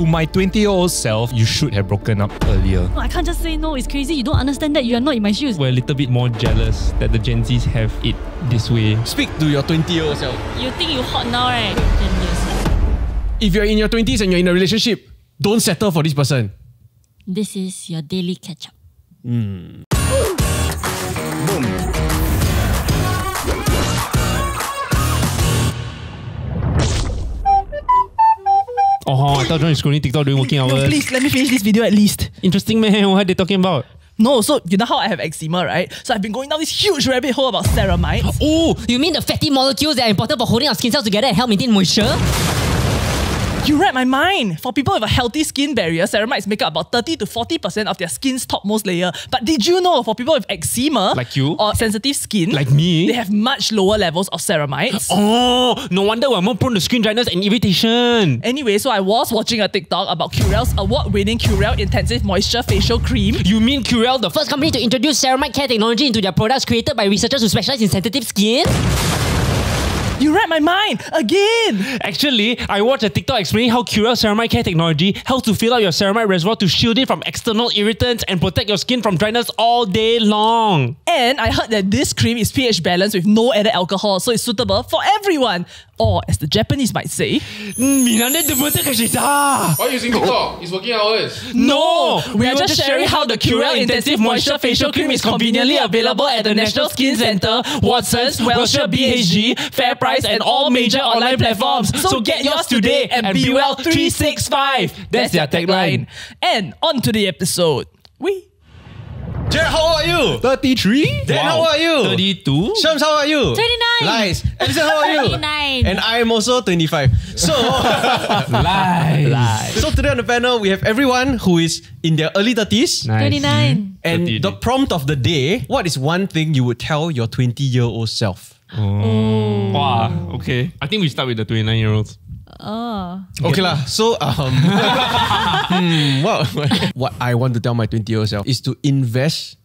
To my 20 year old self, you should have broken up earlier. No, I can't just say no. It's crazy. You don't understand that. You are not in my shoes. We're a little bit more jealous that the Gen Zs have it this way. Speak to your 20 year old self. You think you hot now, right? Ten years. If you're in your 20s and you're in a relationship, don't settle for this person. This is your Daily Ketchup. Hmm. Oh, I thought John is scrolling TikTok during working hours. No, please let me finish this video at least. Interesting man, what are they talking about? No, so you know how I have eczema, right? So I've been going down this huge rabbit hole about ceramides. Oh, you mean the fatty molecules that are important for holding our skin cells together and help maintain moisture? You read my mind. For people with a healthy skin barrier, ceramides make up about 30 to 40% of their skin's topmost layer. But did you know for people with eczema Like you? or sensitive skin, Like me? they have much lower levels of ceramides. Oh, no wonder we're more prone to skin dryness and irritation. Anyway, so I was watching a TikTok about Curel's award-winning Curel Intensive Moisture Facial Cream. You mean Curel, the The first company to introduce ceramide care technology into their products created by researchers who specialize in sensitive skin? You read my mind again. Actually, I watched a TikTok explaining how Curel Ceramide Care technology helps to fill out your ceramide reservoir to shield it from external irritants and protect your skin from dryness all day long. And I heard that this cream is pH balanced with no added alcohol, so it's suitable for everyone. Or, as the Japanese might say, Minande de mata kashita. Why are you using TikTok? It's working hours. No, we are just sharing how the Curel Intensive Moisture Facial Cream is conveniently available at the National Skin Centre, Watsons, Welcia BHG, FairPrice, and all major online platforms. So get yours today and be well 365. That's their tagline. And on to the episode. We. Jared, how old are you? 33? Dan, how old are you? 32? Sherms, how are you? 29. Lies. Edison, how are you? 29. And I am also 25. So, Lies. so today on the panel, we have everyone who is in their early 30s. Nice. 29. And 30. the prompt of the day, what is one thing you would tell your 20 year old self? Oh. oh. Wow, okay. I think we start with the 29 year olds. Oh. Okay lah. So um, hmm, what what I want to tell my 20 year old self is to invest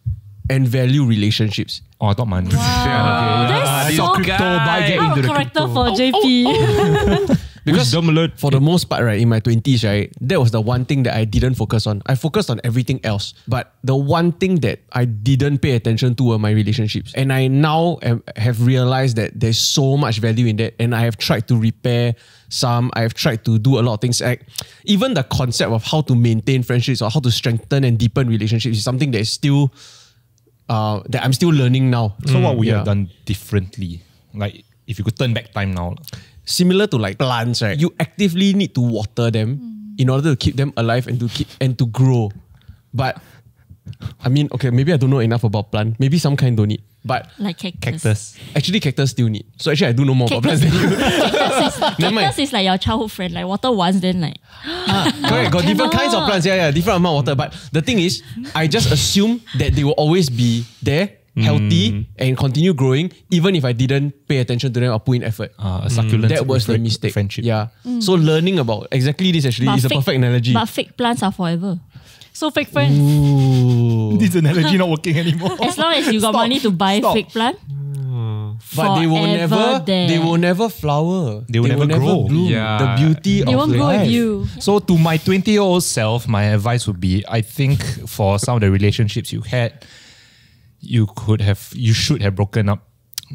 and value relationships. Oh, I thought money. Wow. That's so crypto, buy, get out into of the character crypto. for JP. Because Wisdom alert. for the most part, right, in my 20s, right, that was the one thing that I didn't focus on. I focused on everything else. But the one thing that I didn't pay attention to were my relationships. And I now am, have realized that there's so much value in that. And I have tried to repair some. I have tried to do a lot of things. Like, even the concept of how to maintain friendships or how to strengthen and deepen relationships is something that is still, uh, that I'm still learning now. So what we Yeah. have done differently? Like, if you could turn back time now. similar to like plants, right? You actively need to water them in order to keep them alive and to keep and to grow. But I mean, okay, maybe I don't know enough about plant. Maybe some kind don't need. But like cactus. Cactus. actually cactus still need. So actually I do know more about plants than you. Cactus is, cactus is like your childhood friend. Like water once, then like ah, Correct, got different kinds of plants. Yeah, yeah, different amount of water. But the thing is, I just assume that they will always be there, healthy, hmm. and continue growing, even if I didn't pay attention to them or put in effort. Uh, a succulent. that was the mistake. Friendship. Yeah. Mm. So learning about exactly this actually But is a perfect analogy. But fake plants are forever. So fake friends. Ooh. This analogy not working anymore. As long as you got Stop. money to buy Stop. fake plant. But they will never there. they will never flower. They will never grow. bloom. Yeah. The beauty They of won't grow life. with you. So to my 20 year old self, my advice would be I think for some of the relationships you had, you could have you should have broken up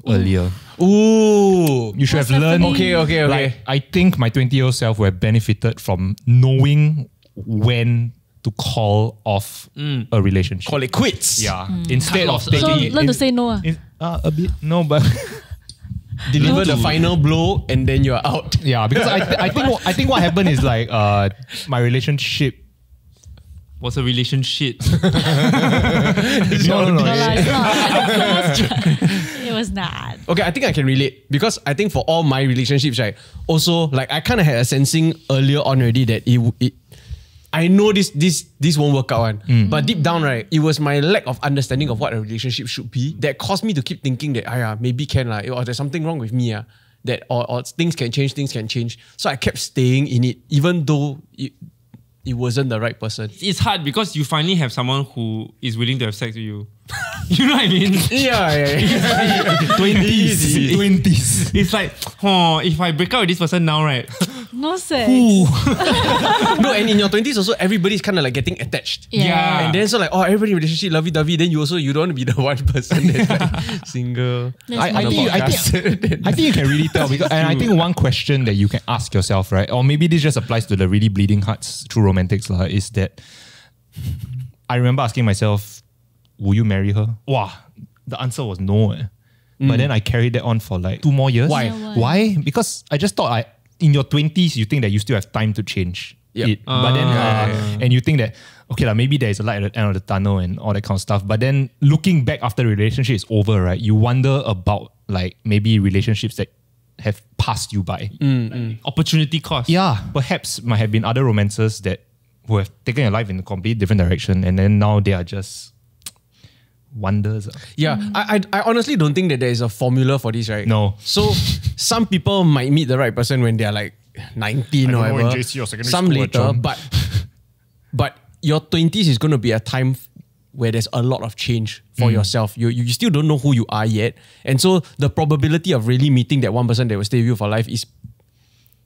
earlier. Ooh. You should What's have learned. Okay, okay, okay. Like, I think my 20 year old self would have benefited from knowing when to call off a relationship. Call it quits. Yeah. Instead of taking So it learn to in- say no. ah. in- uh, a bit. No, but Deliver the final blow and then you're out. yeah, because I, th- I think what- I think what happened is like uh my relationship. What's a relationship? No, no, no. No lah, it's not. it was not. Okay, I think I can relate because I think for all my relationships, right, also like I kind of had a sensing earlier on already that it, it I know this this this won't work out one. But deep down, right, it was my lack of understanding of what a relationship should be that caused me to keep thinking that ah, yeah, maybe can like, or there's something wrong with me, ah, that or, or things can change, things can change. So I kept staying in it, even though it, it wasn't the right person. it's hard because you finally have someone who is willing to have sex with you. you know what I mean? Yeah, yeah, yeah. Twenties, twenties. It's like, oh, if I break up with this person now, right? No sex. no, and in your twenties also, everybody's kind of like getting attached. Yeah. And then so like, oh, everybody in relationship, lovey dovey. Then you also you don't want to be the one person that's like single. That's I, I my think, I, think, I think you can really tell because, and I think one question that you can ask yourself, right, or maybe this just applies to the really bleeding hearts true romantics, lah, is that I remember asking myself, "Will you marry her?" Wow, the answer was no. eh. But then I carried that on for like two more years. Why? Yeah, why? Why? Because I just thought I in your twenties you think that you still have time to change Yep. it, but then ah. uh, and you think that okay lah, maybe there's a light at the end of the tunnel and all that kind of stuff. But then looking back after the relationship is over, right? You wonder about like maybe relationships that have passed you by. Mm, mm. Opportunity cost. Yeah, perhaps might have been other romances that who have taken your life in a completely different direction, and then now they are just wonders. ah. Yeah, I, I I honestly don't think that there is a formula for this, right? No. So some people might meet the right person when they're like 19 I or don't know, in whatever. JC or secondary some school, later, John. but but your 20s is going to be a time where there's a lot of change for Mm. yourself. You, you still don't know who you are yet. And so the probability of really meeting that one person that will stay with you for life is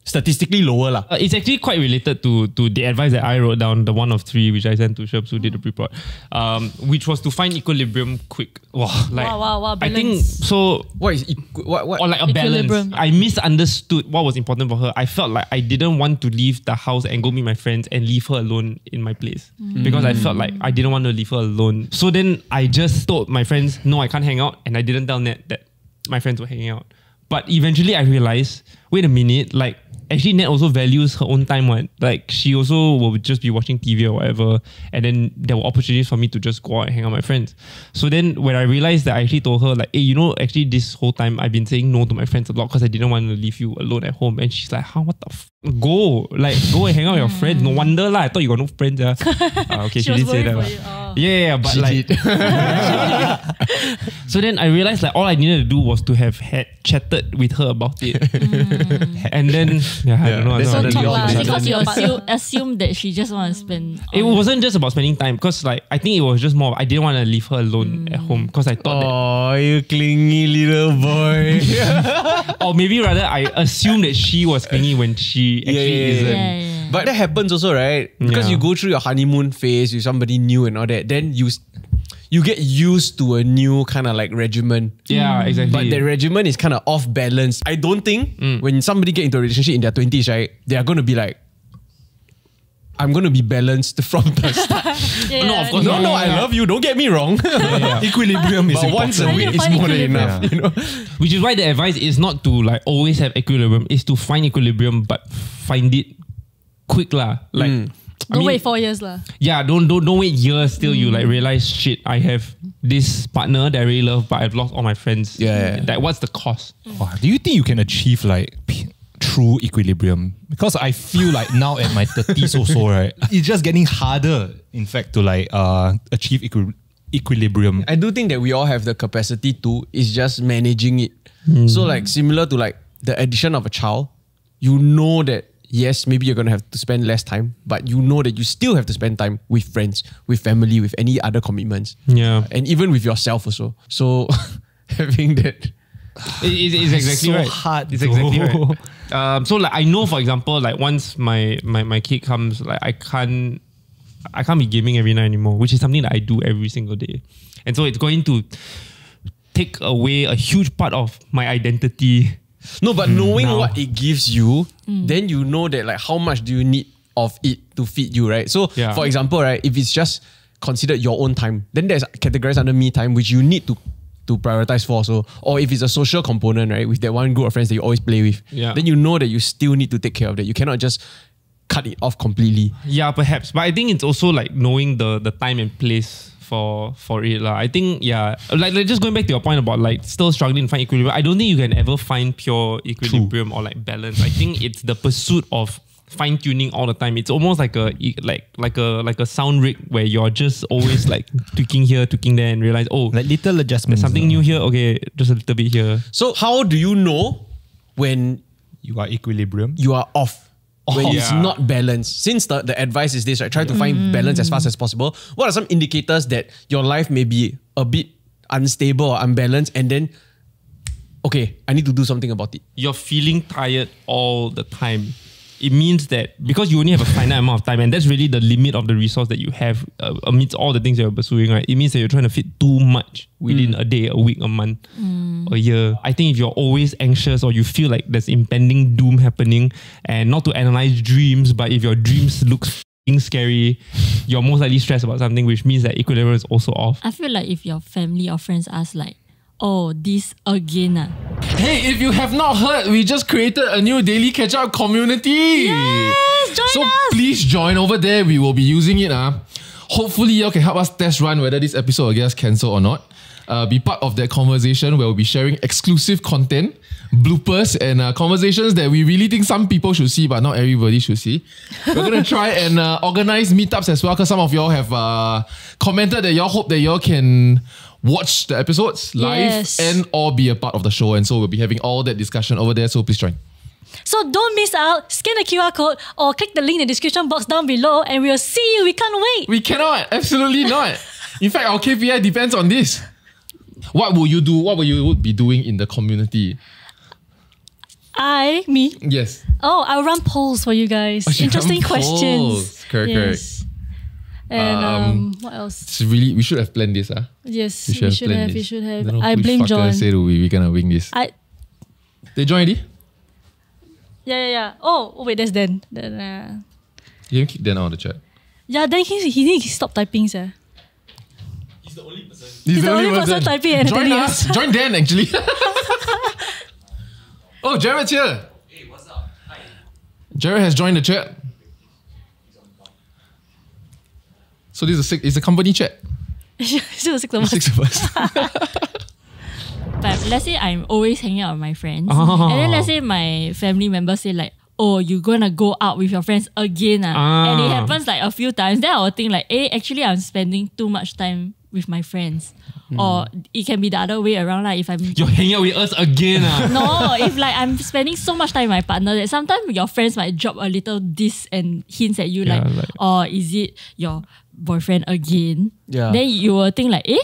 statistically lower. lah. Uh, it's actually quite related to to the advice that I wrote down, the one of three, which I sent to Shabs who did the report, um, which was to find equilibrium quick. Wow, like, Wow, wow, wow, I think so. What is equ- what what Or like a Equilibrium. balance. I misunderstood what was important for her. I felt like I didn't want to leave the house and go meet my friends and leave her alone in my place because I felt like I didn't want to leave her alone. So then I just told my friends, no, I can't hang out, and I didn't tell Nat that my friends were hanging out. But eventually I realized, wait a minute, like actually Nat also values her own time. What like she also will just be watching TV or whatever, and then there were opportunities for me to just go out and hang out with my friends. So then when I realized that I actually told her like, hey, you know, actually this whole time I've been saying no to my friends a lot because I didn't want to leave you alone at home. And she's like, how what the f- go like go and hang out with your friends. No hmm. wonder lah. I thought you got no friends. Yeah. Uh, ah, okay, she, was didn't say that. you. Oh. Yeah, yeah, yeah, but She like did. so then I realized like all I needed to do was to have had chatted with her about it. Hmm. and then yeah, I don't know. I don't So know. talk all lah, of a because you assume, assume that she just want to spend. It all- wasn't just about spending time because like I think it was just more I didn't want to leave her alone hmm. at home because I thought Oh, you clingy little boy. or maybe rather I assumed that she was clingy when she actually yeah, yeah. isn't. Yeah, yeah. But that happens also, right? Because Yeah. you go through your honeymoon phase with somebody new and all that, then you you get used to a new kind of like regimen. Yeah, mm. exactly. But the regimen is kind of off balance. I don't think mm. when somebody get into a relationship in their twenties, right, they are going to be like, I'm going to be balanced from the start. Yeah, No, of course no, not. no, I love you. Don't get me wrong. Equilibrium is but once a week I is more than equilibrium. enough. You know. Which is why the advice is not to like always have equilibrium, is to find equilibrium but find it quick lah. Like mm. I Don't mean- wait four years lah. Yeah, don't don't don't wait years till you like mm. realize shit. I have this partner that I really love, but I've lost all my friends. Yeah, yeah, yeah. Like, what's the cost? Wow, do you think you can achieve like p- true equilibrium? Because I feel like now at my 30s also, right, it's just getting harder, in fact, to like uh achieve equi- equilibrium. I do think that we all have the capacity to. It's just managing it. So like similar to like the addition of a child, you know that yes, maybe you're gonna have to spend less time, but you know that you still have to spend time with friends, with family, with any other commitments. Yeah. and even with yourself also. So having that. It- it's, it's exactly so right. hard It's though. exactly right. Um, so like I know, for example, like once my my my kid comes, like I can't I can't be gaming every night anymore, which is something that I do every single day, and so it's going to take away a huge part of my identity. No, but knowing now. what it gives you, then you know that like how much do you need of it to feed you, right? So Yeah. for example, right, if it's just considered your own time, then there's categorized under me time, which you need to to prioritize for. So, or if it's a social component, right, with that one group of friends that you always play with, Yeah. then you know that you still need to take care of that. You cannot just cut it off completely. Yeah, perhaps. But I think it's also like knowing the the time and place for for it. lah. I think yeah. Like, like just going back to your point about like still struggling to find equilibrium. I don't think you can ever find pure equilibrium or like balance. I think it's the pursuit of fine tuning all the time. It's almost like a like like a like a sound rig where you're just always like tweaking here, tweaking there, and realize oh Like little adjustments. something new here. Okay, just a little bit here. So how do you know when You are equilibrium. you are off? When it's not balanced. Since the, the advice is this, right? Try to mm. find balance as fast as possible. What are some indicators that your life may be a bit unstable or unbalanced? And then, okay, I need to do something about it. You're feeling tired all the time. It means that because you only have a finite amount of time, and that's really the limit of the resource that you have uh, amidst all the things that you're pursuing, right? It means that you're trying to fit too much within a day, a week, a month, a year. I think if you're always anxious or you feel like there's impending doom happening, and not to analyze dreams, but if your dreams look scary, you're most likely stressed about something, which means that equilibrium is also off. I feel like if your family or friends ask like, oh, this again. ah." Hey, if you have not heard, we just created a new Daily Ketchup community. Yes, join so us. please join over there. We will be using it. Uh. Hopefully, you can help us test run whether this episode will get us cancelled or not. Uh, be part of that conversation where we'll be sharing exclusive content, bloopers, and uh, conversations that we really think some people should see, but not everybody should see. We're going to try and uh, organize meetups as well because some of y'all have uh, commented that y'all hope that y'all can watch the episodes live Yes. and or be a part of the show. And so we'll be having all that discussion over there. So please join. So don't miss out. Scan the QR code or click the link in the description box down below and we'll see you. We can't wait. We cannot. Absolutely not. In fact, our KPI depends on this. What will you do? What will you be doing in the community? I, me. Yes. Oh, I'll run polls for you guys. Oh, Interesting run polls. questions. Correct, yes. And um, Um, what else? It's really we should have planned this. Huh? Yes, We we should should, have planned have. We should have. Don't I blame fucker John. Said we we gonna wing this. I They join already? yeah yeah yeah. Oh, oh wait, that's Dan. Then, uh, You can kick Dan out of the chat. yeah, then he he needs to stop typing, sir. He's the only person. He's the only person typing and Join us. us. Join Dan actually. oh, Jared's here. Hey, what's up? Hi. Jared has joined the chat. So this is a six, it's a company chat. Still six of us. Six of us. But let's say I'm always hanging out with my friends, Oh. and then let's say my family members say like, "Oh, you're gonna go out with your friends again?" Ah. And it Ah. happens like a few times. Then I will think like, "Eh, actually, I'm spending too much time with my friends," or it can be the other way around. Like if I'm You're hanging out with us again. ah. no, if like I'm spending so much time with my partner that sometimes your friends might drop a little diss and hints at you Yeah, like, like- or is it your boyfriend again? Yeah. Then you will think like, eh?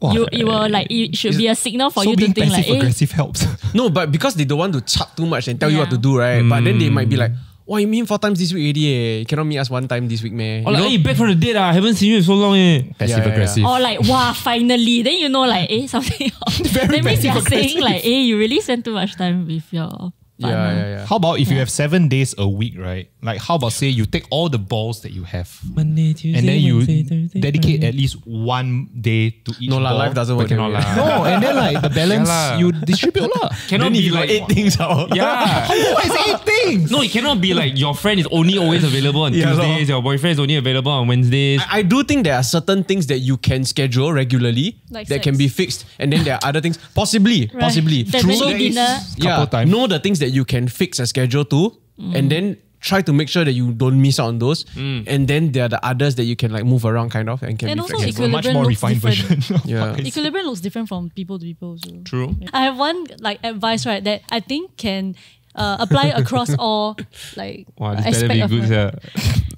Wow. You, you will like it should be a signal for so you to being think like, passive eh? aggressive helps. No, but because they don't want to chat too much and tell you what to do, right? But then they might be like, "What you mean four times this week already? Eh? You cannot meet us one time this week, man." Or You like, know? hey, back from the date. ah. I haven't seen you in so long. Eh. passive yeah, aggressive. Or like, wow, finally. Then you know like, eh, something. Very that means you're passive-aggressive. saying like, eh, you really spend too much time with your yeah, partner. yeah, yeah. How about if you have seven days a week, right? Like, how about say you take all the balls that you have Monday, Tuesday, and then you Wednesday, Thursday, dedicate Friday. at least one day to each No lah, ball. life doesn't work. cannot that way. No, and then like the balance lah. you distribute lah. Cannot Then be you got like eight things out. Yeah. What is eight things? No, it cannot be like your friend is only always available on Yeah, lor. Tuesdays, your boyfriend is only available on Wednesdays. I, I do think there are certain things that you can schedule regularly Like that sex. can be fixed, and then there are other things possibly, Right. possibly. That True, maybe there is dinner. yeah, couple know the things that you can fix a schedule to, mm. and then try to make sure that you don't miss out on those. And then there are the others that you can like move around, kind of, and can And be also flexible. a much more refined different. version. Yeah. Equilibrium looks different from people to people. So. True. I have one like advice right that I think can uh, apply across all like Wow, this aspect better be of good. my- sia.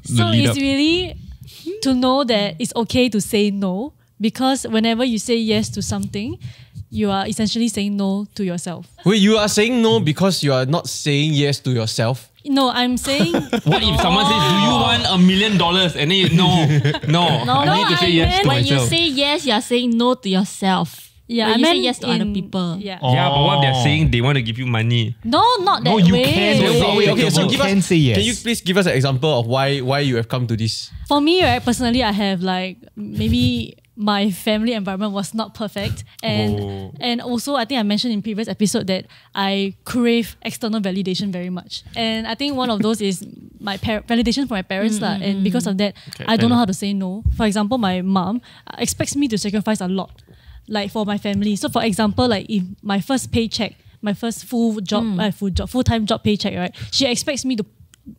So it's up. really to know that it's okay to say no because whenever you say yes to something, you are essentially saying no to yourself. Wait, you are saying no because you are not saying yes to yourself. No, I'm saying What if someone says, "Do you want a million dollars?" and then you, no, no, no. I need to say yes to when myself. you say yes, you're saying no to yourself. Yeah, When I you say meant yes to other people. Yeah. yeah, but what they're Oh. saying, they want to give you money. No, not that No, you way. can So, wait, wait, okay, so You give can us, say yes. Can you please give us an example of why why you have come to this? For me, right, personally, I have like maybe my family environment was not perfect, and Oh. and also I think I mentioned in previous episode that I crave external validation very much, and I think one of those is my par- validation from my parents lah, and because of that, I don't know how to say no. For example, my mom uh, expects me to sacrifice a lot, like for my family. So for example, like if my first paycheck, my first full job, uh, full job, full time job paycheck, right, she expects me to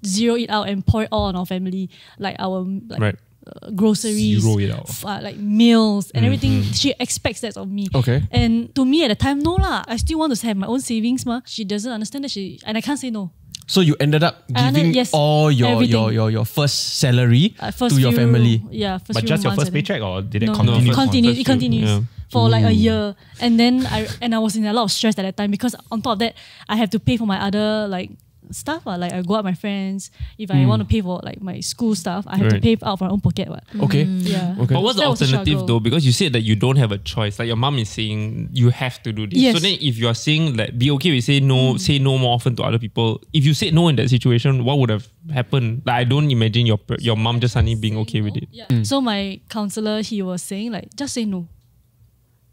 zero it out and pour it all on our family, like our like Right. Uh, groceries, Zero it out. f- uh, like meals and everything. She expects that of me. Okay. And to me at the time, no lah. I still want to have my own savings, ma. She doesn't understand that she and I can't say no. So you ended up I ended- giving yes, all your, everything. your your your first salary Uh, first to your few- family. Yeah, first But few just your first paycheck, or did it No, continue? it first- continues. It few, continues yeah. for like a year, and then I and I was in a lot of stress at that time because on top of that, I have to pay for my other like stuff. Uh, like I go out with my friends. If I want to pay for like my school stuff, I have to pay out of my own pocket. What? Okay. Yeah. Okay. But what's the That alternative though? Because you said that you don't have a choice. Like your mom is saying you have to do this. Yes. So then if you are saying like be okay with say no, Mm. say no more often to other people. If you said no in that situation, what would have happened? Like I don't imagine your your mom just suddenly being okay with it. Yeah. So my counselor, he was saying like, just say no.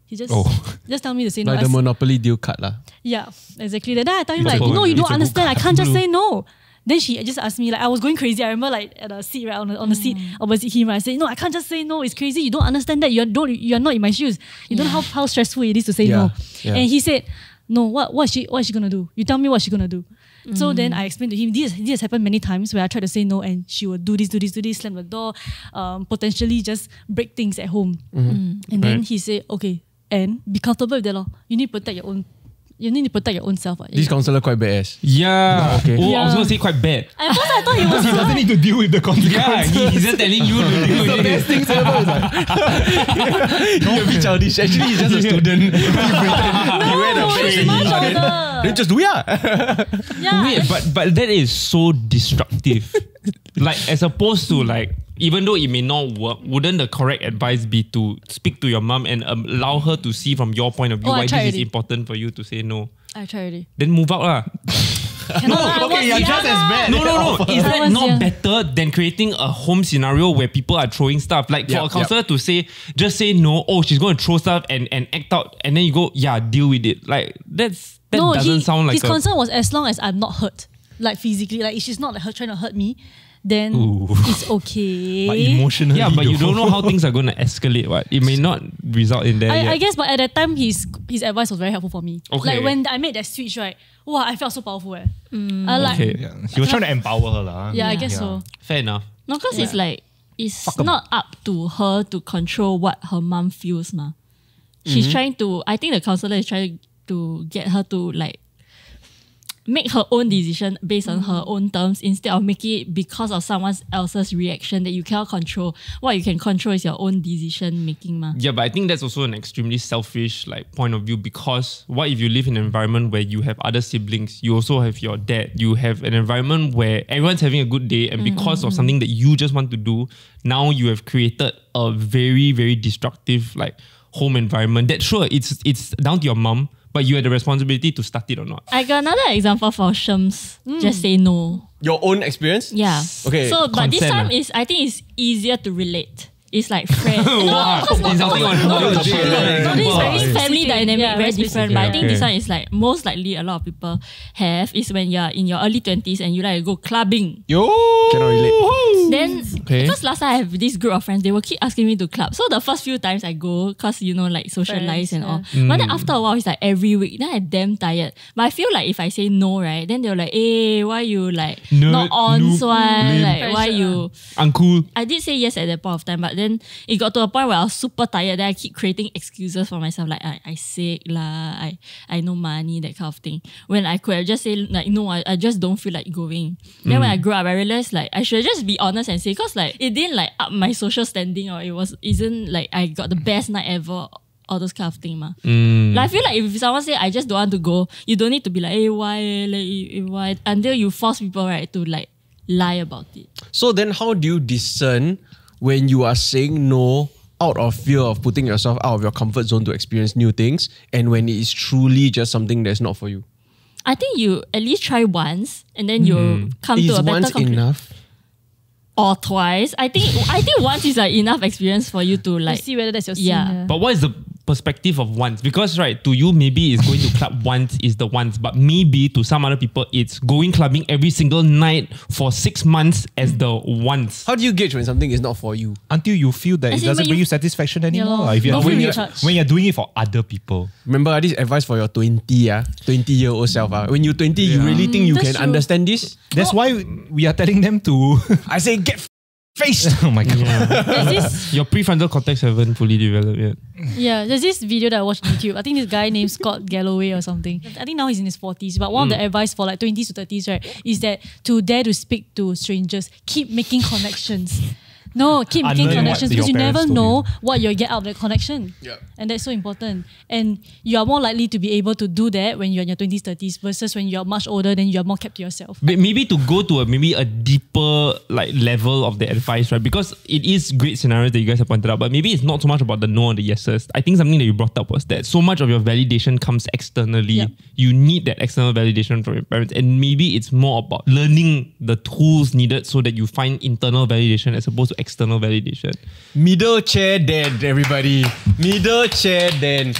He just Oh. just tell me to say no. Like the monopoly deal card lah. yeah, exactly. Then I tell him It's like, no, you don't understand. I can't just say no. Then she just asked me like I was going crazy. I remember like at a seat right on the, on the seat mm. opposite him. I said no, I can't just say no. It's crazy. You don't understand that. You don't. You're not in my shoes. You don't know how, how stressful it is to say Yeah, no. yeah. And he said, no. What what is she what is she gonna do? You tell me what she gonna do. So mm. then I explained to him this this has happened many times where I tried to say no and she would do this do this do this slam the door, um, potentially just break things at home. Mm. And then he said okay and be comfortable with that law. You need to protect your own. You need to protect your own self. what. This counselor quite badass. Yeah. Okay. Oh, I was gonna say quite bad. At first I thought he was He doesn't need to deal with the Yeah, he, he's just telling you to do the best thing ever is like, you're a bit childish. Actually, he's just a student. he pretend he wear the No, badge he's much older. Then just do yeah. Yeah. Wait, but but that is so destructive. like as opposed to like even though it may not work, wouldn't the correct advice be to speak to your mom and um, allow her to see from your point of view Oh, why this tried is important for you to say no? I tried already. Then move out lah. Cannot I okay, you're just as bad. No, no, no. Is that not young. better than creating a home scenario where people are throwing stuff? Like for Yep, a yep. counselor to say, just say no, oh, she's going to throw stuff and, and act out, and then you go, yeah, deal with it. Like that's that no, doesn't he, sound like his a, concern was as long as I'm not hurt, like physically, like if she's not like her trying to hurt me, then Ooh. it's okay. But emotionally, Yeah, but you don't know how things are going to escalate. What it may not result in that. I. I guess, but at that time, his his advice was very helpful for me. Okay. Like when I made that switch, right? Wow, I felt so powerful. Eh. I like, Okay. Yeah. He was trying to empower her. lah. yeah, I guess Yeah. so. Fair enough. No, because it's like it's not up to her to control what her mom feels, ma. She's trying to. I think the counselor is trying to get her to like make her own decision based on her own terms instead of making it because of someone else's reaction that you cannot control. What you can control is your own decision making, ma. Yeah, but I think that's also an extremely selfish like point of view because what if you live in an environment where you have other siblings, you also have your dad, you have an environment where everyone's having a good day, and mm-hmm. because of something that you just want to do, now you have created a very very destructive like home environment. That sure it's it's down to your mom, but you had the responsibility to start it or not. I got another example for Shams. Just say no. Your own experience? Yeah. Okay. So, but this Consent, time ah. is I think it's easier to relate. It's like friends. no, Wow. Insulting no, on no, no, Legit. no, no, this is very family dynamic, Yeah, very different. specific. But I think this one is like most likely a lot of people have is when you're in your early twenties and you like go clubbing. Yo. Cannot relate. Then Okay. because last time I have this group of friends, they will keep asking me to club. So the first few times I go, cause you know like socialize Friends, and all. yeah. But then after a while, it's like every week. Then I damn tired. But I feel like if I say no, right, then they're like, "Hey, why you like Nerd, not on noob, one? lame." Like why you?" Uncool. I did say yes at that point of time, but then it got to a point where I was super tired. Then I keep creating excuses for myself, like I, I sick lah, I I no money, that kind of thing. When I could have just say like no, I, I just don't feel like going. Then when I mm. grew up, I realized like I should just be honest and say because like it didn't like up my social standing or it was isn't like I got the best night ever. All those kind of thing, ma. Mm. Like I feel like if someone say I just don't want to go, you don't need to be like, hey, why, eh, like, eh, why, until you force people right to like lie about it. So then how do you discern when you are saying no out of fear of putting yourself out of your comfort zone to experience new things and when it is truly just something that's not for you? I think you at least try once and then you hmm. come Is to a better once conclusion. enough? Or twice. I think I think once is like enough experience for you to Like, like see whether that's your scene. yeah. yeah. But what is the perspective of once? Because right, to you maybe it's going to club once is the once, but maybe to some other people it's going clubbing every single night for six months as the once. How do you gauge when something is not for you? Until you feel that As it in doesn't when bring you- you satisfaction anymore. lor. lah. if you're Don't when, feel you're, when you're doing it for other people. Remember ah, this advice for your 20 ah, 20 year old self ah. When you're 20, you really think you that's can true. understand this? That's why we are telling them to. I say get f- faced. oh my god. There's this Your prefrontal cortex haven't fully developed yet. Yeah, there's this video that I watched on YouTube. I think this guy named Scott Galloway or something. I think now he's in his 40s. But one of the advice for like 20s to 30s, right, is that to dare to speak to strangers, keep making connections. No, keep making Unlearn connections your because you never parents told know you. what you'll get out of the connection. Yeah. And that's so important. And you are more likely to be able to do that when you're in your 20s, 30s versus when you're much older, then you're more kept to yourself. But maybe to go to a maybe a deeper like level of the advice, right? Because it is great scenarios that you guys have pointed out, but maybe it's not so much about the no and the yeses. I think something that you brought up was that so much of your validation comes externally. Yep. You need that external validation from your parents, and maybe it's more about learning the tools needed so that you find internal validation as opposed to external validation. Middle chair Dan, everybody. Middle chair Dan.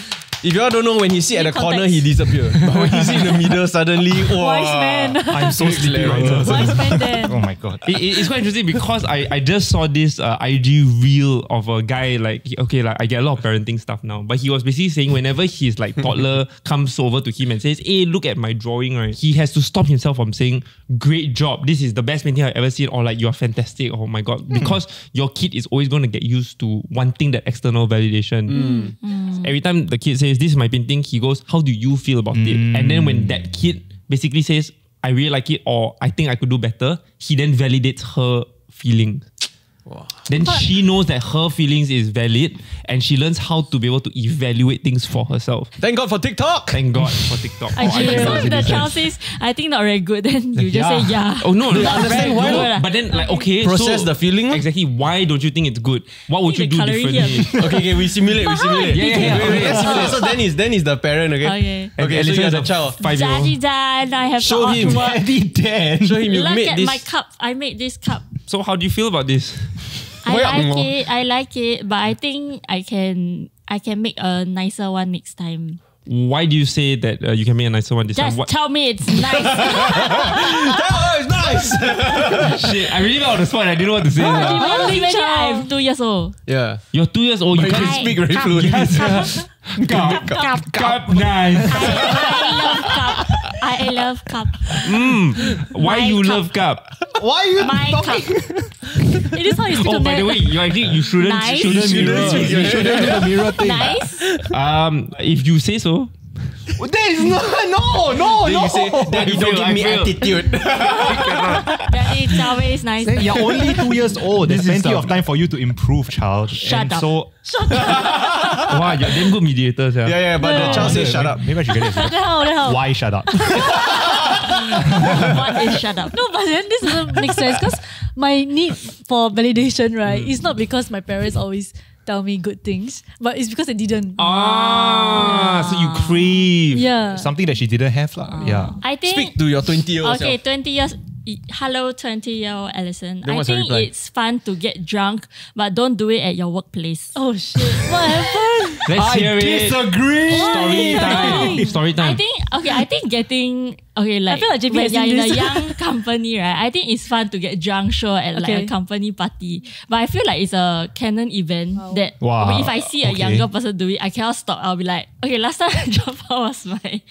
If y'all don't know, when he sit at the Need corner, he disappear. But when he sit in the middle, suddenly, wow. Wise man. I'm so sleepy right now. Wise man then. Oh my god. it, it- it's quite interesting because I, I just saw this uh, IG reel of a guy like okay like I get a lot of parenting stuff now but he was basically saying whenever his like toddler comes over to him and says hey look at my drawing right he has to stop himself from saying great job this is the best painting I've ever seen or like you're fantastic oh my god because your kid is always going to get used to wanting that external validation every time the kid says this is my painting he goes how do you feel about it? And then when that kid basically says I really like it or I think I could do better, he then validates her feelings. Then she knows that her feelings is valid and she learns how to be able to evaluate things for herself. Thank God for TikTok. Thank God for TikTok. Oh, I Actually, think so that's if the child says, I think not very good, then you just say yeah. Oh no, no, understand why? No, but then like okay, Process so- the feeling. Eh? Exactly. Why don't you think it's good? What would you do the colouring here. differently? okay, okay, we simulate, we simulate. Yeah, yeah, yeah. Wait, wait, let's simulate. So then is then is the parent, okay? Okay. Okay, so you're the child. Five year old. Daddy, dad, I have Show him. artwork. Daddy Dan. Show him you Look made at this. my cup. I made this cup. So how do you feel about this? I like it. I like it, but I think I can I can make a nicer one next time. Why do you say that uh, you can make a nicer one this Just time? What tell me it's nice. Oh, it's nice. shit? I really got on the spot. I didn't know what to say. Only Uh, only when I'm two years old. yeah. You're two years old. You You can't speak very cup. fluently. Cup, Cup. cup, nice. I love cup. I love cup. Mm, Why My you cup. love cup? Why are you My cup. it is how you speak Oh, to by the way, you actually you shouldn't Nice. shouldn't You mirror. shouldn't- You shouldn't do the mirror thing. Nice. Um, if you say so. There is no, no, no, Then no. you say, Daddy, I don't give me attitude. Daddy, always me it's nice. You're only two years old. There's plenty of time for you to improve, child. Shut and up. So, Wow, you're damn good mediators. Yeah. yeah, yeah, but the child says shut up. Maybe I should get it. What the hell? What the hell? Why shut up? What is shut up? No, but then this doesn't make sense because my need for validation, right, is not because my parents always tell me good things, but it's because they didn't. Ah, so you crave. yeah. Something that she didn't have, lah. Yeah. I think Speak to your 20 year old Okay, self. 20 years. Hello, 20 year old Alison. Then I think it's fun to get drunk, but don't do it at your workplace. Oh shit! what happened? Let's hear it. disagree. Story time. Story time. I think okay. I think getting okay like I feel like JP when you're seen in a young company, right? I think it's fun to get drunk, sure, at like a company party. But I feel like it's a canon event that Wow. if I see a Okay. younger person do it, I cannot stop. I'll be like, okay, last time I dropped out was my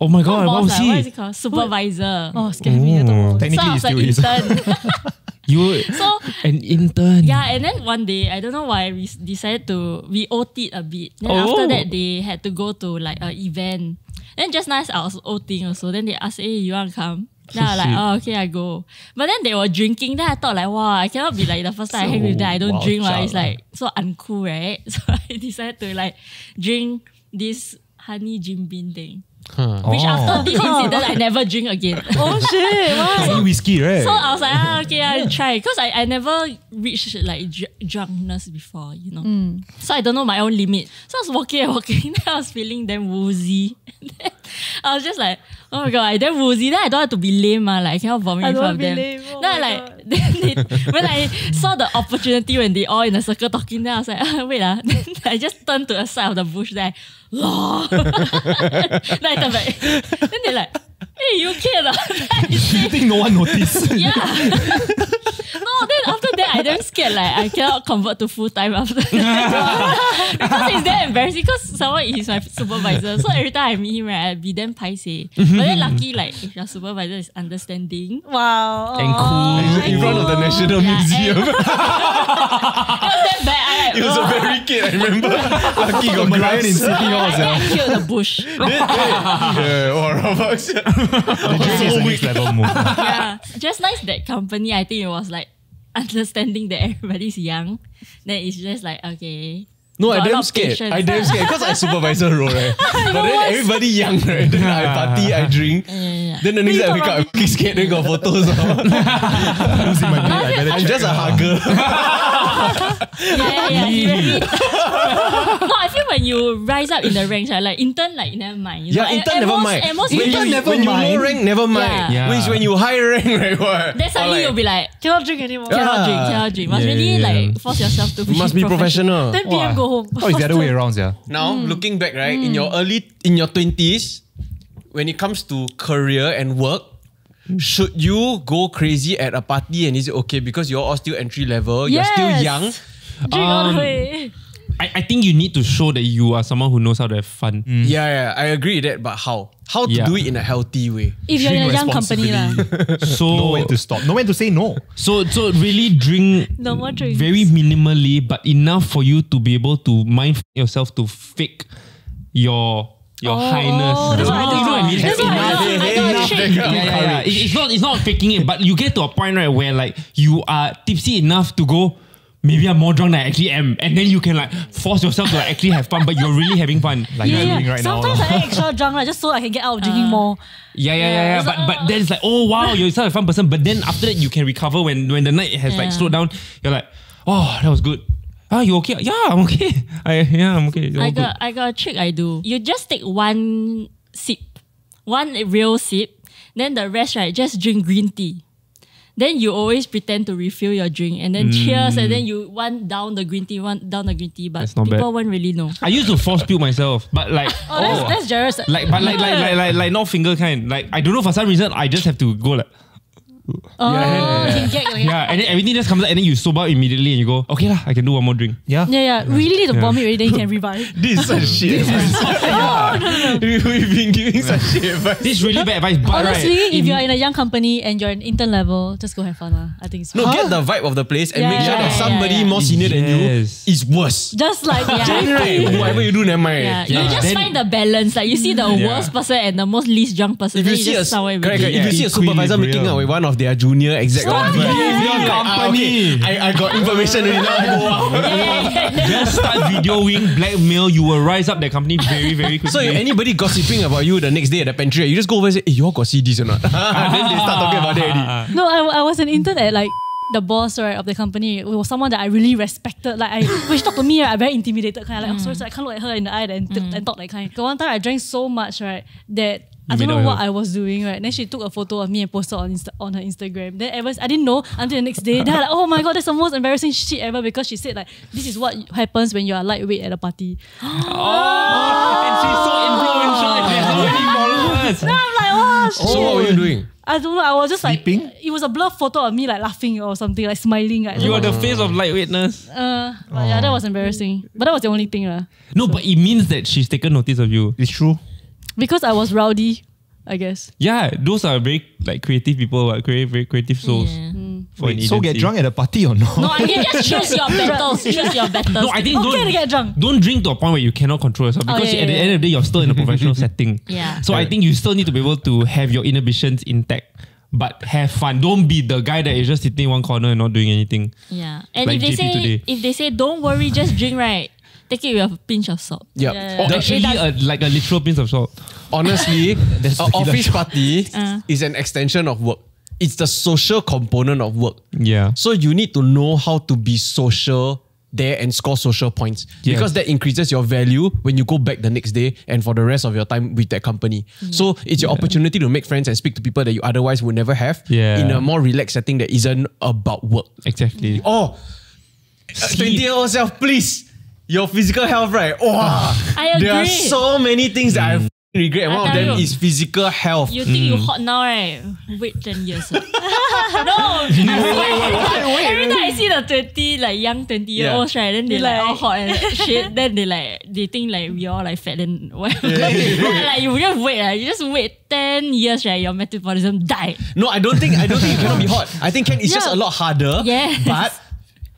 oh my god, what was ah, what is he? it called? Supervisor. Oh, me. I thought. Technically, so I was an intern. You were so an intern. Yeah, and then one day, I don't know why, we decided to, we OT'd a bit. Then after Oh. that, they had to go to like an event. Then just nice, I was OTing also. Then they asked, hey, you want to come? Then I was like, oh, okay, I go. But then they were drinking. Then I thought like, wow, I cannot be like the first time I hang with them. I don't drink. child It's like so uncool, right? So I decided to like drink this honey Jim Beam thing. Which after this incident, I never drink again. Oh shit! Wow. Only whiskey, right? So I was like, ah, okay, I'll try. Because I, I never reached like dr- drunkenness before, you know. So I don't know my own limit. So I was walking and walking, then I was feeling damn woozy. And then I was just like, oh my god, I damn woozy. Then I don't have to be lame, ah, like I cannot vomit I in don't front of wanna them. be lame. Oh then I my like, God. then they, when I saw the opportunity when they all in a circle talking, then I was like, ah, wait, ah. Then I just turned to the side of the bush, then I, "Lol." then I turned back. Then they're like, hey, you okay or er I you think no one noticed? yeah. no, then after that I damn scared like I cannot convert to full time after that. because it's damn embarrassing because someone is my supervisor. So every time I meet him, right, I'll be damn paiseh. But then lucky like if your supervisor is understanding. Wow. And cool. in front of the National Yeah, Museum. and- it was damn bad. I, it was a very kid. I remember. Lucky got Merlion in. City Hall, I think I sia. killed the bush. Yeah, oh, Robux. The drink is the next level move. yeah. Just nice that company, I think it was like understanding that everybody's young, then it's just like okay. No, I Got a lot damn of scared. patience. I damn scared because I supervisor role, right? but then everybody young, right? Then I party, I drink. yeah. Then the next day I wake up, I'm fucking scared. Then got photos. of- I'm just a hugger. Yeah, yeah, yeah. Really. no, I feel when you rise up in the ranks, right, like intern, like never mind. You Yeah, know, intern at never most- mind. At most, when intern- you, when you low rank, never mind. Yeah. Which when you high rank, right? What? then suddenly Or you'll like, be like, Cannot drink anymore. cannot Yeah. drink, cannot drink. Must Yeah, really yeah, yeah. like force yourself to be must be professional. 10 p.m. go home. Oh, it's the other way around, yeah. Now, hmm. looking back, right, in hmm. your early, in your 20s, when it comes to career and work, should you go crazy at a party and is it okay because you're all still entry level, you're still Yes. young? Drink all Um, the way. I, I think you need to show that you are someone who knows how to have fun. Yeah, yeah, I agree with that, but how? How to Yeah. do it in a healthy way? If you're in a young company, lah. So Know when to stop. Know when to say no. So so really drink No more drinks. very minimally, but enough for you to be able to mind yourself to fake your your Oh, highness. that's what I do. You know what I mean? That's what I do. I got a trick. Yeah, yeah, yeah. It- it's not it's not faking it, but you get to a point right where like you are tipsy enough to go. Maybe I'm more drunk than I actually am, and then you can like force yourself to like, actually have fun, but you're really having fun. Like Yeah, you're yeah. doing right now. Sometimes I act extra drunk, like, just so I can get out of drinking uh. more. Yeah, yeah, yeah, Yeah, yeah. But like, but then it's like, oh wow, you're such a fun person. But then after that, you can recover when when the night has like slowed down. You're like, oh, that was good. Ah, you okay? Yeah, I'm okay. I yeah, I'm okay. You're I all good. got I got a trick I do. You just take one sip, one real sip, then the rest right just drink green tea. Then you always pretend to refill your drink and then cheers and then you one down the green tea, one down the green tea, but people bad. won't really know. I used to force puke myself, but like Oh, that's, that's Jared's. like but like like, like like like not finger kind. Like I don't know for some reason I just have to go like oh, yeah, can get, okay. yeah, and then everything just comes out and then you sober up immediately and you go okay lah, I can do one more drink. Yeah. Yeah, yeah. Really need to vomit already, then you can revive. This is such shit. We- We've been giving such shit advice. This is really bad advice, but Honestly, right, if in- you're in a young company and you're an intern level, just go have fun. lah. I think it's No, fun. get the vibe of the place and Yeah, make sure yeah, that yeah, somebody yeah. more senior than you Yes. is worse. Just like Yeah. Then right, whatever you do, never mind. Yeah, Yeah. you just Then- find the balance. Like you see the Yeah. worst person and the most least drunk person. If you see a just somewhere in correct, correct. if you see a supervisor Equilibrium. making out with one of their junior exec, Stop whatever, it. you're like, ah, okay, I, I got information already now. I go, wow. just start videoing blackmail, you will rise up the company very very quickly. So if anybody gossiping about you the next day at the pantry, you just go over and say, hey, you all got see this or not? Ah, then they start talking about it already. No, I, I was an intern at like the boss right of the company. It was someone that I really respected. Like I, when she talked to me, right, I very intimidated kind. of Like I'm sorry, mm. sorry, I can't look at her in the eye and, and talk that kind. The one time I drank so much right that. I don't know what with I was doing, right? Then she took a photo of me and posted on Insta- on her Instagram. Then ever I didn't know until the next day. Then I like, oh my god, that's the most embarrassing shit ever because she said like this is what happens when you are lightweight at a party. oh, and she's so influential and she has so many followers. Then I'm like, oh shit. So what were you doing? I don't know. I was just Sleeping? like, it was a blur photo of me like laughing or something, like smiling. Like, You are the face of lightweightness. Uh, but yeah, that was embarrassing. But that was the only thing, lah. No, but it means that she's taken notice of you. It's true. Because I was rowdy, I guess. Yeah, those are very like creative people, uh, very very creative souls. Yeah. For an Wait, so get drunk at a party or not? No, I mean just choose your battles. Choose your battles. No, I think Okay don't to get drunk. don't drink to a point where you cannot control yourself Oh, because yeah, at the end of the day you're still in a professional setting. Yeah. So I think you still need to be able to have your inhibitions intact, but have fun. Don't be the guy that is just sitting in one corner and not doing anything. Yeah. And Like if they JP say today. if they say don't worry, just drink right, take it with a pinch of salt. Yep. Yeah. Or The- actually a, like a literal pinch of salt. honestly, an office party Uh. is an extension of work. It's the social component of work. Yeah. So you need to know how to be social there and score social points Yes. because that increases your value when you go back the next day and for the rest of your time with that company. So it's your opportunity to make friends and speak to people that you otherwise would never have Yeah. in a more relaxed setting that isn't about work. Exactly. Oh, 20 year old self, please. Your physical health, right? Wow. I agree. There are so many things that I mm. f- regret. And I one of tell them you. is physical health. You think you mm. hot now, right? Wait 10 years. no! Every time I see the 20, like young 20 year olds, right? Then they like, all hot and shit. Then they like, they think like we all like fat and whatever. like you just wait, right? You just wait 10 years, right? Your metabolism die. No, I don't think I don't think you cannot be hot. I think can, it's just a lot harder. Yes. But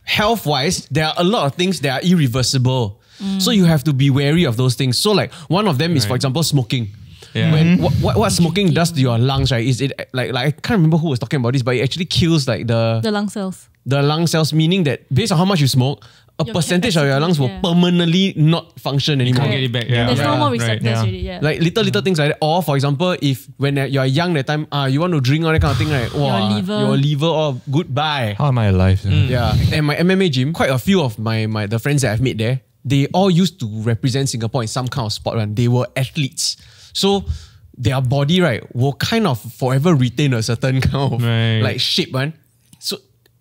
health wise, there are a lot of things that are irreversible. Mm. So you have to be wary of those things. So like one of them is, for example, smoking. Yeah. When what, what, what smoking does to your lungs, right? Is it like like I can't remember who was talking about this, but it actually kills like the The lung cells. the lung cells, meaning that based on how much you smoke, a Your percentage of your lungs will yeah. permanently not function anymore. Can't get it back. Yeah. There's no Yeah. more Right, receptors yeah. already. Yeah. Like little little things like that. Or for example, if when you're young that time, ah, you want to drink all that kind of thing, right? Wow, liver. your liver, oh, goodbye. How am I alive? Yeah. And my MMA gym, quite a few of my, my the friends that I've made there, they all used to represent Singapore in some kind of sport run. They were athletes. So their body, right, will kind of forever retain a certain kind of Right. like shape, man. So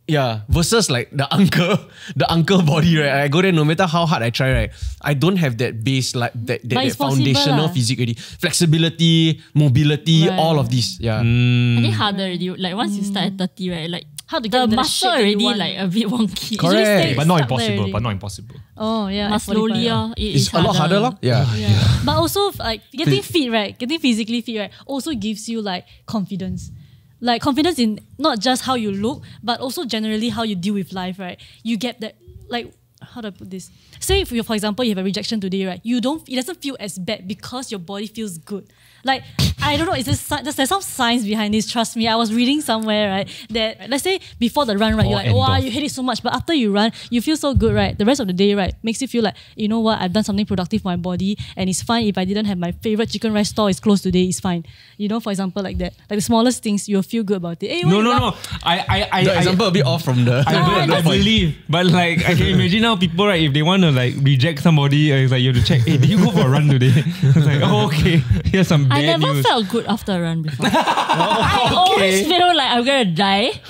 yeah, versus like the uncle, the uncle body, right? I go there, no matter how hard I try, right? I don't have that base, like that, that, that it's possible foundational lah. physique already. Flexibility, mobility, Right. all of these. Yeah. Mm. I think harder already. Like once you start at 30, right? Like How to the get into the muscle already like a bit wonky. Correct. But not impossible. But not impossible. Oh yeah. But at 45, slowly, yeah. it It's is a lot harder, lor. Yeah. Yeah. But also like getting fit, right? Getting physically fit, right? Also gives you like confidence. Like confidence in not just how you look, but also generally how you deal with life, right? You get that like how do I put this? Say if you, for example, you have a rejection today, right? You don't it doesn't feel as bad because your body feels good. Like I don't know, is this there's, there's some science behind this. Trust me, I was reading somewhere, right? That let's say before the run, right, you're like, wow, endorphin. you hate it so much, but after you run, you feel so good, right? The rest of the day, right, makes you feel like, you know what, I've done something productive for my body, and it's fine if I didn't have my favorite chicken rice store is closed today, it's fine. You know, for example, like that. Like the smallest things, you'll feel good about it. Hey, No, no, you no. I, I, I, The example a bit off from the. I, I believe, but like I can imagine how people right if they want to like reject somebody, uh, it's like you have to check. Hey, did you go for a run today? It's like oh okay, here's some I never news. felt good after a run before. I always feel like I'm gonna die.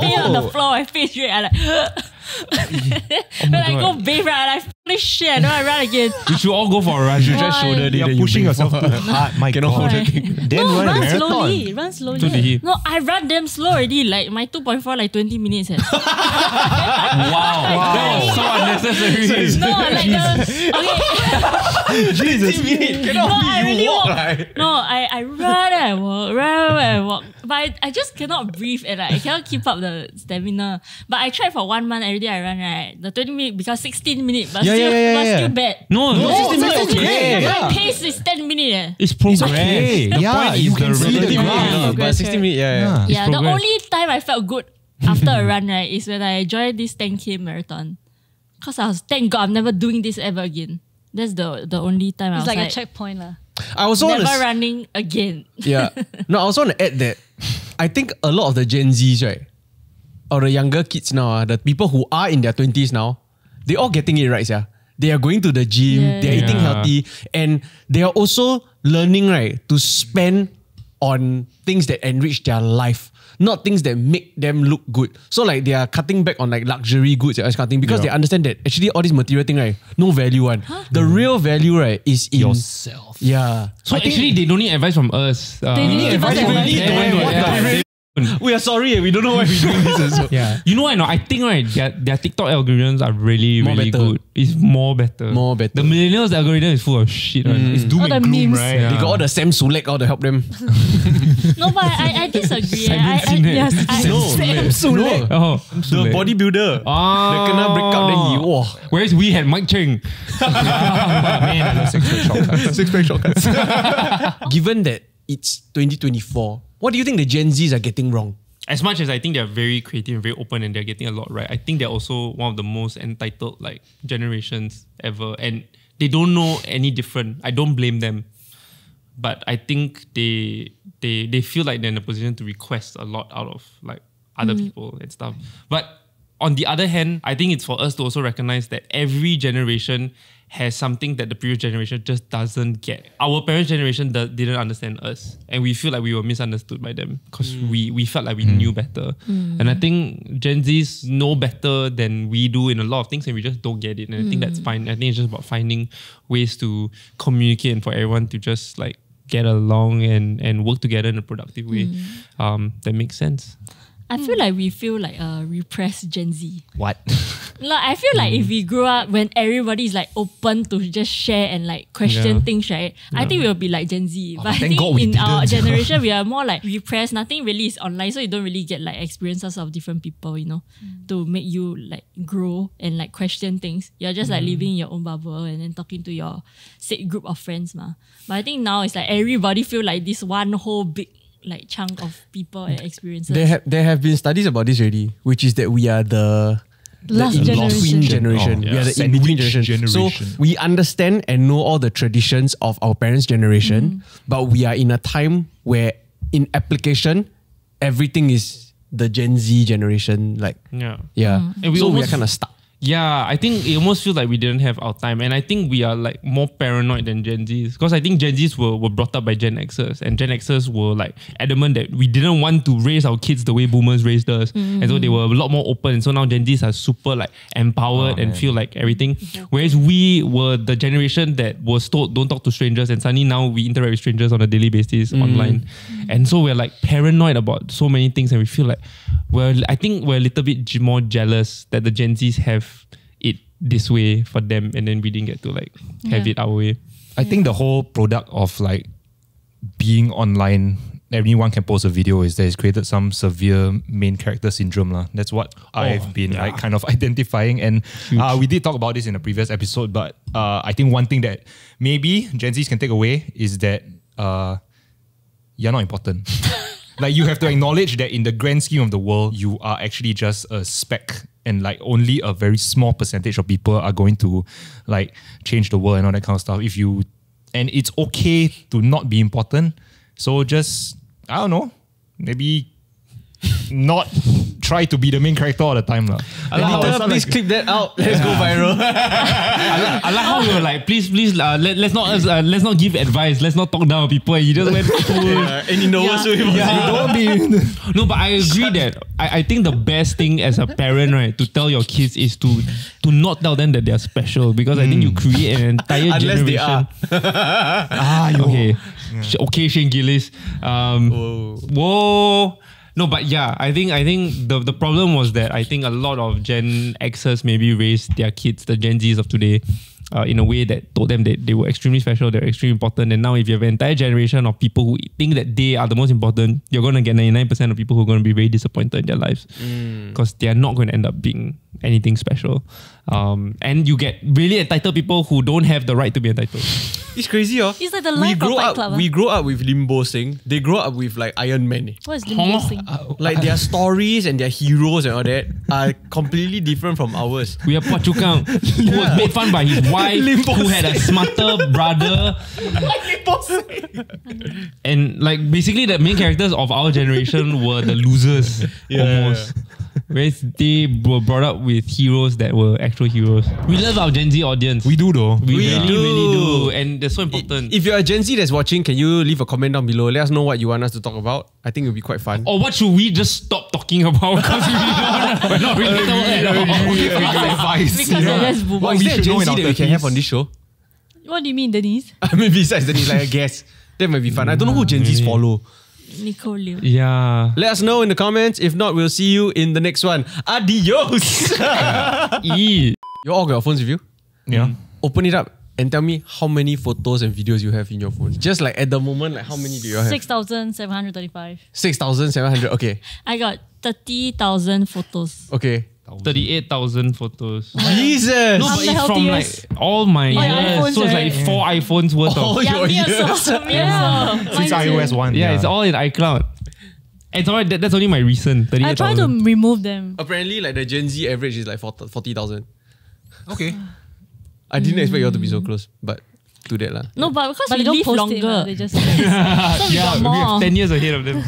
Lay on the floor, my face red. I like. when I go God. bathe, right, I like holy shit. I know I run again. You should all go for a run. You just shoulder it, You're then you pushing bring yourself too hard. My Cannot hold God. the. Then no, run a run marathon. slowly. Run slowly. So did he? No, I run damn slow already. Like my 2.4, like 20 minutes. Eh. Wow, that was so unnecessary. No, like the okay. Jesus. no, I really walk. No, I, I run and I walk, run and I walk. But I, I just cannot breathe and like, I cannot keep up the stamina. But I tried for one month every day I run, right? The 20 minute becomes 16 minutes, but Yeah, still, yeah, yeah, but still bad. No, no, No, 16 minutes it's okay. okay. Yeah. My pace is 10 minutes. Eh. It's progress. okay. The Yeah, point you is can the see the relative graph. Yeah, but 60 minutes, yeah, yeah. Yeah. Yeah, the only time I felt good after a run, right, is when I joined this 10k marathon. Cause I was thank God I'm never doing this ever again. That's the the only time I It's was like, like, a checkpoint. lah. I also never to. running again. Yeah. No, I also want to add that I think a lot of the Gen Zs, right, or the younger kids now, ah, the people who are in their 20s now, they all getting it right, yeah. They are going to the gym, Yeah. they're eating Yeah. healthy, and they are also learning, right, to spend on things that enrich their life. Not things that make them look good. So like they are cutting back on like luxury goods and all kind of thing because Yeah. they understand that actually all this material thing, right, no value one. The real value, right, is in Yourself. Yeah. So actually, they don't need advice from us. Uh, They need advice don't need advice from us. The Yeah. We are sorry, eh, we don't know why we're doing this also. Yeah. You know what? No, I think right, their, their TikTok algorithms are really, More really better. good. It's more better. More better. The millennials algorithm is full of shit. Right? It's doom All and gloom, memes. right? They got all the Sam Sulek out to help them. No, but I, I disagree. I, I, I, Sinet. yes, I, No, Sam no. Oh, The bodybuilder. Ah. They kena break up, then he, whoa. Whereas we had Mike Chang. Man, I love six pack shortcuts. Six pack shortcuts. Given that it's 2024, what do you think the Gen Zs are getting wrong? As much as I think they're very creative and very open and they're getting a lot right, I think they're also one of the most entitled like generations ever. And they don't know any different. I don't blame them. But I think they they they feel like they're in a position to request a lot out of like other mm-hmm. people and stuff. But on the other hand, I think it's for us to also recognize that every generation has something that the previous generation just doesn't get. Our parents' generation do- didn't understand us, and we feel like we were misunderstood by them because we we felt like we hmm. knew better. And I think Gen Zs know better than we do in a lot of things, and we just don't get it. And I think that's hmm. fine. I think it's just about finding ways to communicate and for everyone to just like get along and and work together in a productive way. Hmm. Um, that makes sense. I feel hmm. like we feel like a repressed Gen Z. What? Like I feel like if hmm. we grew up when everybody is like open to just share and like question Yeah. things, right? I think we'll be like Gen Z. Oh, but I think God in our generation we are more like repressed. Nothing really is online, so you don't really get like experiences of different people, you know, hmm. to make you like grow and like question things. You're just like living in your own bubble and then talking to your said group of friends, ma. But I think now it's like everybody feel like this one whole big like chunk of people and experiences. There have there have been studies about this already, which is that we are the Last the in-between generation. generation. Oh, We are the yeah. in-between generation. generation. So we understand and know all the traditions of our parents' generation, mm-hmm. but we are in a time where in application, everything is the Gen Z generation. Like Yeah. yeah, mm-hmm. And we so we are kind of stuck. Yeah, I think it almost feels like we didn't have our time. And I think we are like more paranoid than Gen Zs. Because I think Gen Zs were, were brought up by Gen Xers. And Gen Xers were like adamant that we didn't want to raise our kids the way boomers raised us. And so they were a lot more open. And so now Gen Zs are super like empowered oh, and feel like everything. Whereas we were the generation that was told don't talk to strangers. And suddenly now we interact with strangers on a daily basis mm. online. Mm. And so we're like paranoid about so many things. And we feel like, well, I think we're a little bit more jealous that the Gen Zs have it this way for them and then we didn't get to like have Yeah. it our way. I think the whole product of like being online, everyone can post a video is that it's created some severe main character syndrome. lah. That's what I've been like kind of identifying. And uh, we did talk about this in a previous episode, but uh, I think one thing that maybe Gen Zs can take away is that uh, you're not important. like you have to acknowledge that in the grand scheme of the world, you are actually just a speck and like only a very small percentage of people are going to like change the world and all that kind of stuff. If you and it's okay to not be important. So just I don't know, maybe not try to be the main character all the time. lah. And Anita, please like- clip that out. Let's go viral. I, like, I like how you were like, please, please, uh, let, let's not uh, let's not give advice. Let's not talk down on people. You just went full. and in the worst way possible. Don't be. no, but I agree that I, I think the best thing as a parent, right, to tell your kids is to to not tell them that they are special because I think you create an entire Unless they generation. are. ah, okay, Sh- okay, Shane Gillis. Um, whoa. No, but yeah, I think I think the the problem was that I think a lot of Gen Xers maybe raised their kids, the Gen Zs of today, uh, in a way that told them that they were extremely special, they're extremely important. And now, if you have an entire generation of people who think that they are the most important, you're going to get 99% of people who are going to be very disappointed in their lives because they are not going to end up being anything special. Um, and you get really entitled people who don't have the right to be entitled. It's crazy, oh. It's like the we life of grow Fight up. Club, ah. we grow up with Limbo Singh. They grow up with like Iron Man. eh. What is Limbo Sing? Like their stories and their heroes and all that are completely different from ours. We have Phua Chu Kang, who was made fun by his wife, Limbo who had a smarter brother. and like basically the main characters of our generation were the losers almost. Whereas they were brought up with heroes that were actual heroes. We love our Gen Z audience. We do though. We, We really, do. really do. And they're so important. If you're a Gen Z that's watching, can you leave a comment down below? Let us know what you want us to talk about. I think it'll be quite fun. or what should we just stop talking about? Because we don't, we're not relatable at all. advice. because they're just. What we is there a should know Gen in Z our that we can have on this show? What do you mean, Denise? I mean, besides Denise, like a guest. That might be fun. I don't know who Gen Zs follow. Nicole. Yeah. Let us know in the comments. If not, we'll see you in the next one. Adios. E. you all got your phones with you? Yeah. Open it up and tell me how many photos and videos you have in your phones. Just like at the moment, like how many do you have? 6,735. 6,700. Okay. I got 30,000 photos. Okay. 38,000 photos. Oh Jesus. No, but it's from like all my All your years. iPhones, so it's right? like four iPhones worth Oh, of. Yeah, your me ears. Yeah. Since iOS one. Yeah, it's all in iCloud. It's all that, that's only my recent. I try to remove them. Apparently, like the Gen Z average is like 40 40,000. okay. I didn't expect you all to be so close, but do that lah. No, but because But we they don't live post it. lah. They just so we Yeah, got we more. have 10 years ahead of them.